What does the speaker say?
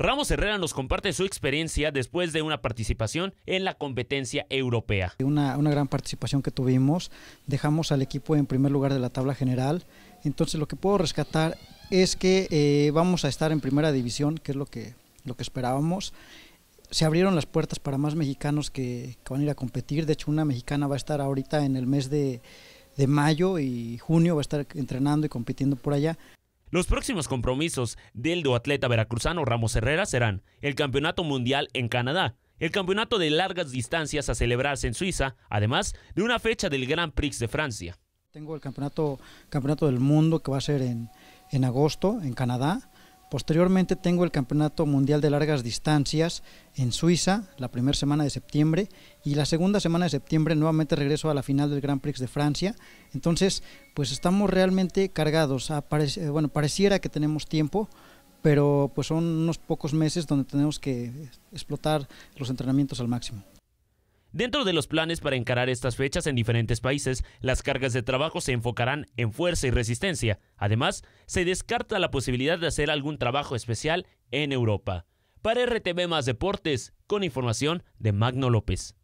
Ramos Herrera nos comparte su experiencia después de una participación en la competencia europea. Una, una gran participación que tuvimos, dejamos al equipo en primer lugar de la tabla general, entonces lo que puedo rescatar es que eh, vamos a estar en primera división, que es lo que, lo que esperábamos. Se abrieron las puertas para más mexicanos que, que van a ir a competir, de hecho una mexicana va a estar ahorita en el mes de, de mayo y junio, va a estar entrenando y compitiendo por allá. Los próximos compromisos del duatleta veracruzano Ramos Herrera serán el Campeonato Mundial en Canadá, el Campeonato de Largas Distancias a celebrarse en Suiza, además de una fecha del Grand Prix de Francia. Tengo el Campeonato, campeonato del Mundo que va a ser en, en agosto en Canadá Posteriormente tengo el Campeonato Mundial de Largas Distancias en Suiza, la primera semana de septiembre, y la segunda semana de septiembre nuevamente regreso a la final del Grand Prix de Francia. Entonces, pues estamos realmente cargados. bueno, pareciera que tenemos tiempo, pero pues son unos pocos meses donde tenemos que explotar los entrenamientos al máximo. Dentro de los planes para encarar estas fechas en diferentes países, las cargas de trabajo se enfocarán en fuerza y resistencia. Además, se descarta la posibilidad de hacer algún trabajo especial en Europa. Para RTV Más Deportes, con información de Magno López.